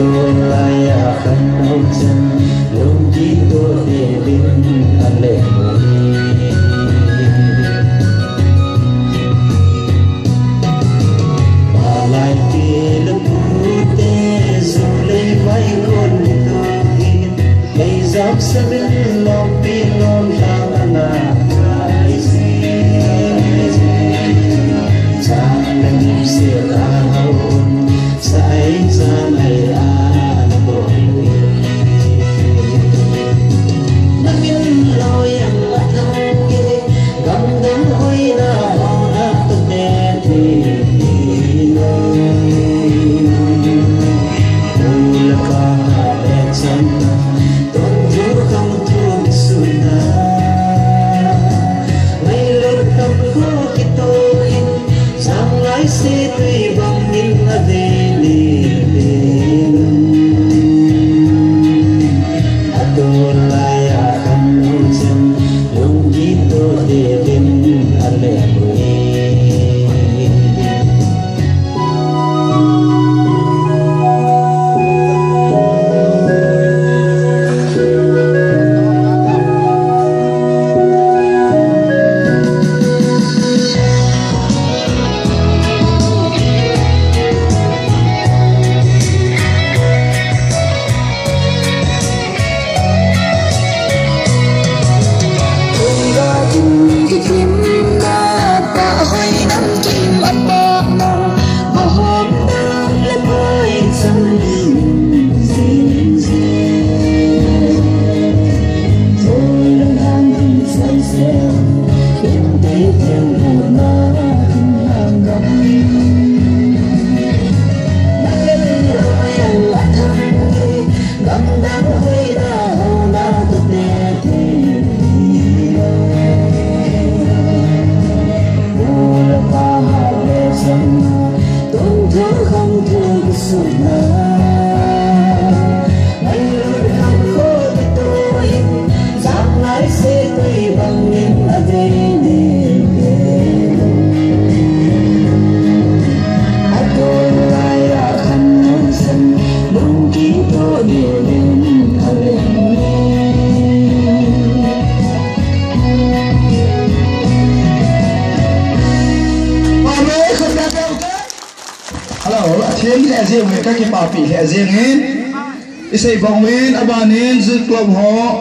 tôi là nhà khăn đau chân lúc chỉ tôi để bên anh lệ và lại khi lúc tê dù lấy vai con tôi lấy dọc xa Tôi lại ở khăn nông chân, đúng chí tôi để tìm o thiang le azeng me ka ki pa pi le azeng in isai bong in aban in zut club họ.